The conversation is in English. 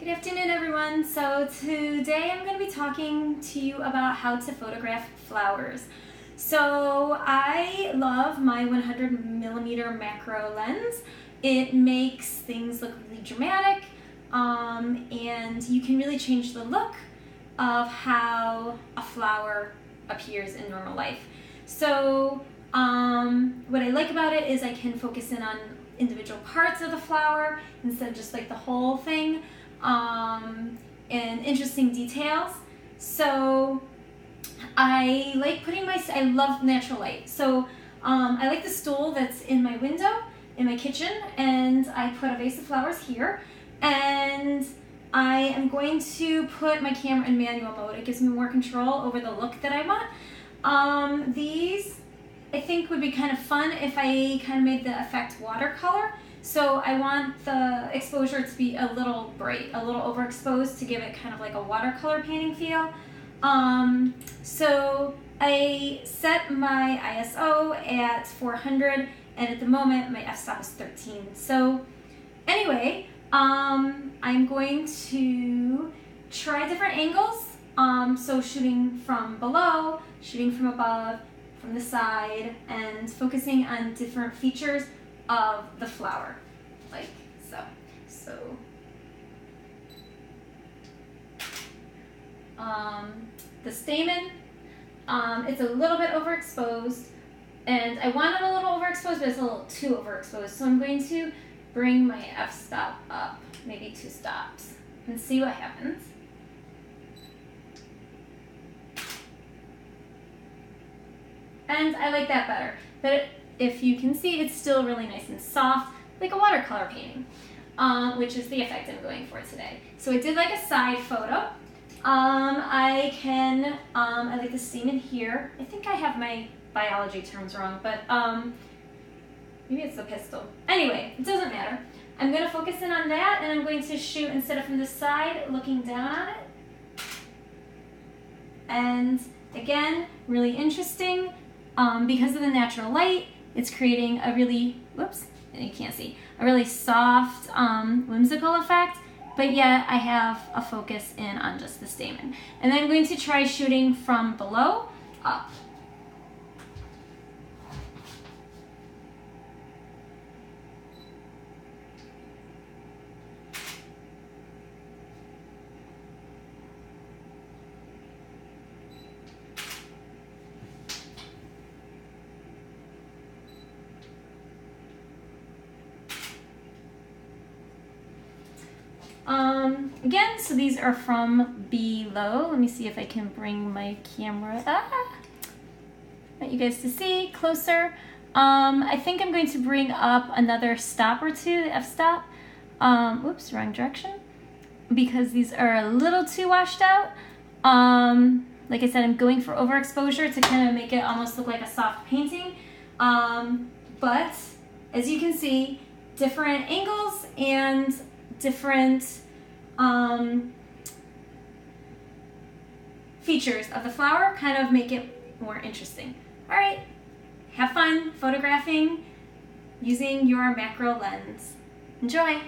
Good afternoon, everyone. So today I'm going to be talking to you about how to photograph flowers. So I love my 100 millimeter macro lens. It makes things look really dramatic um, and you can really change the look of how a flower appears in normal life. So um, what I like about it is I can focus in on individual parts of the flower instead of just like the whole thing um, and interesting details. So I like putting my, I love natural light. So um, I like the stool that's in my window in my kitchen and I put a vase of flowers here and I am going to put my camera in manual mode. It gives me more control over the look that I want. Um, these I think would be kind of fun if I kind of made the effect watercolor. So I want the exposure to be a little bright, a little overexposed to give it kind of like a watercolor painting feel. Um, so I set my ISO at 400 and at the moment my f-stop is 13. So anyway, um, I'm going to try different angles. Um, so shooting from below, shooting from above, from the side, and focusing on different features of the flower, like so. So, um, the stamen, um, it's a little bit overexposed, and I want it a little overexposed, but it's a little too overexposed. So I'm going to bring my f-stop up, maybe two stops, and see what happens. And I like that better. But if you can see, it's still really nice and soft, like a watercolor painting, um, which is the effect I'm going for today. So I did like a side photo. Um, I can, um, I like the stamen here. I think I have my biology terms wrong, but um, maybe it's the pistil. Anyway, it doesn't matter. I'm going to focus in on that, and I'm going to shoot instead of from the side, looking down on it. And again, really interesting. Um, because of the natural light, it's creating a really, whoops, you can't see, a really soft, um, whimsical effect, but yet I have a focus in on just the stamen. And then I'm going to try shooting from below up. Um, again, so these are from below. Let me see if I can bring my camera, ah, want you guys to see closer. Um, I think I'm going to bring up another stop or two, the f-stop. Um, oops, wrong direction. Because these are a little too washed out. Um, like I said, I'm going for overexposure to kind of make it almost look like a soft painting. Um, but as you can see, different angles and different um, features of the flower kind of make it more interesting. All right, have fun photographing using your macro lens. Enjoy!